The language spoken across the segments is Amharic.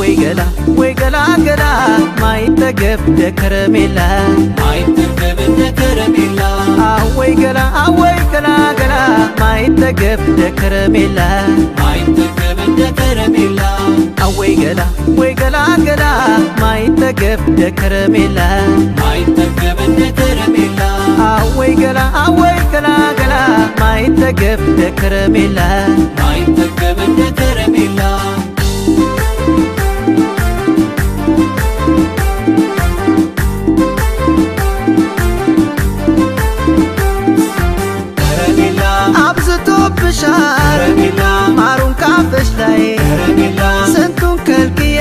ገላ ገላ ማይጠገብ እንደ ከረሜላ። አይጠገብ እንደ ከረሜላ። አወይ ገላ አወይ ገላ ገላ ማይጠገብ እንደ ከረሜላ። አይጠገብ እንደ ከረሜላ። አወይ ገላ ወይ ገላ ገላ ማይጠገብ እንደ ከረሜላ። አይጠገብ እንደ ከረሜላ። አወይ ገላ አወይ ገላ ገላ ማይጠገብ እንደ ከረሜላ። አይጠገብ እንደ ከረሜላ ይሻል ማሩን ካፍሽ ላይ ስንቱን ከልክዬ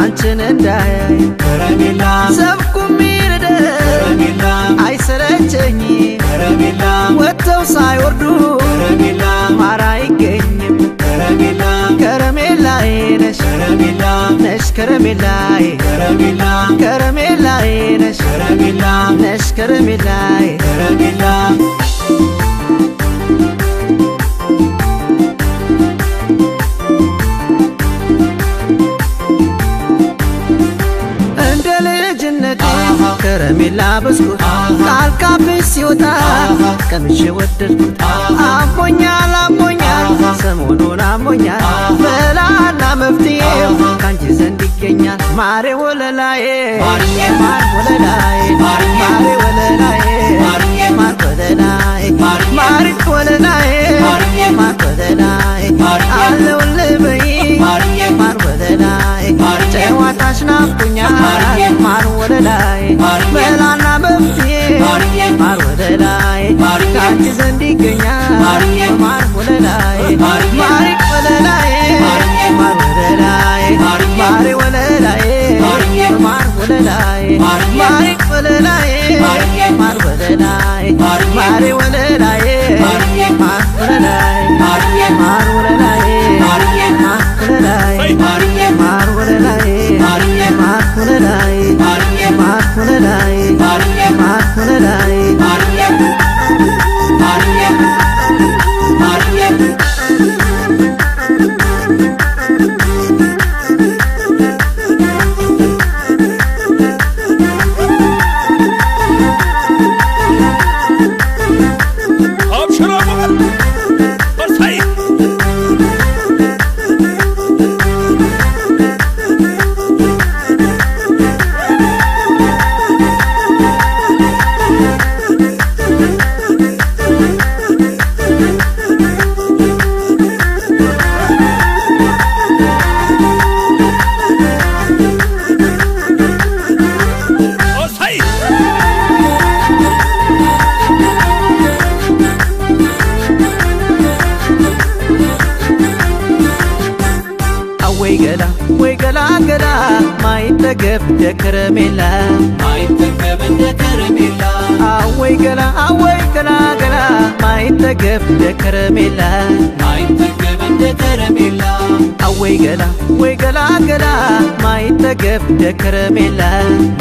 አንችን እንዳያይ ሰብኩ ሚርደ አይሰለቸኝ ወጥተው ሳይወርዱ ማር አይገኝም ከረሜላዬ ነሽ ነሽ ከረሜላዬ ከረሜላዬ ነሽ ነሽ ከረሜላዬ ከረሜላ በስኩት ቃል ካፍሽ ሲወጣ ቀምሼ ወደድኩት። አሞኛል አሞኛል ሰሞኑን አሞኛል። መላና መፍትሄው ካንቺ ዘንድ ይገኛል። ማሬ ወለላዬ ማር ወለላዬ ማሬ ወለላዬ ማር ወለላዬ ማር ወለላዬ ማር ወለላዬ አለውልህ በይ ማር ወለላዬ ጨዋታሽ ናፍቆኛል ማር ወለላዬ ማር ወለላዬ ከአንቺ ዘንድ ይገኛል ማር ወለላዬ ማር ወለላዬ ማር ወለላዬ ማር ወለላዬ ማር ወለላዬ ማር ወለላዬ ማር ወለላዬ ማር ወለላዬ ማር ወለላዬ ማር ወለላዬ ማር ወለላዬ ማር ወለላዬ ማር ወለላዬ ማር ማይጠገብ እንደ ከረሜላ አይጠገብ እንደ ከረሜላ አወይ ገላ አወይ ገላ ገላ ማይጠገብ እንደ ከረሜላ አይጠገብ እንደ ከረሜላ አወይ ገላ ወይ ገላ ገላ ማይጠገብ እንደ ከረሜላ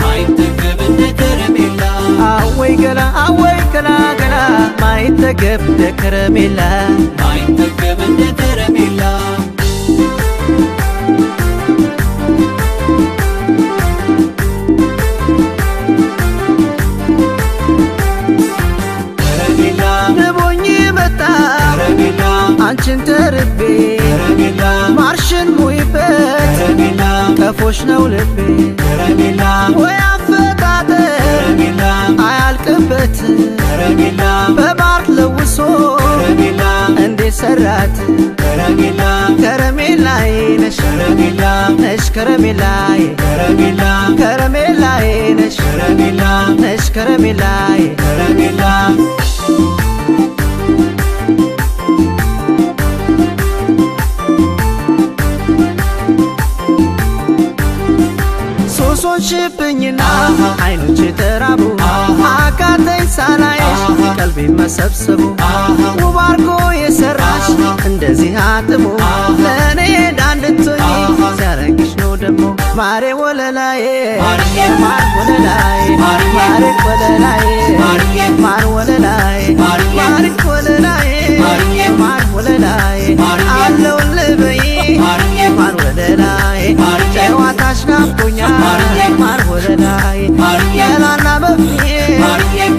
አይጠገብ እንደ ከረሜላ አወይ ገላ አወይ ገላ ገላ ማይጠገብ እንደ ከረሜላ አይጠገብ እንደ ከረሜላ ተርቤ ማርሽን ሙይበት ቀፎሽ ነው ልቤ ወይ አፈጣጠር አያልቅበት በማር ለውሶ እንዴት ሰራት ከረሜላ ከረሜላዬ ነሽ ነሽ ከረሜላዬ ከረሜላ ከረሜላዬ ነሽ ነሽ ከረሜላዬ ሶሶችብኝና አይኖች ተራቡ አቃተኝ ሳላይሽ ቀልቤ መሰብሰቡ ውብ አርጎ የሰራሽ እንደዚህ አጥቦ ለእኔ ዳንድቶኝ ሲያረግሽ ነው ደግሞ ማሬ ወለላዬ ማር ወለላዬ ማሬ ወለላዬ ማር ወለላዬ ማር ወለላዬ ማር ወለላዬ አለውልህ በይ ማር ወለላዬ ጨዋታሽ ናፍቆኛል ማር ወለላይ ገላና መፍትሄ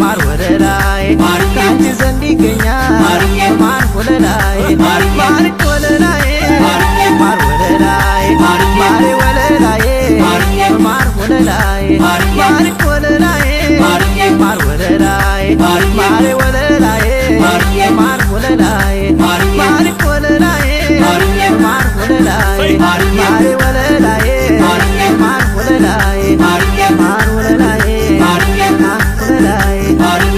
ማር ወለላይ ከአንቺ ዘንድ ይገኛል ማር ወለላይ ማር ወለላይ ማር ወለላይ ማር ወለላይ ማር ወለላይ ማር ወለላይ ማር ወለላይ ማር ወለላይ ማር ወለላይ ማር ወለላይ ማር ወለላይ ማር ወለላይ 바른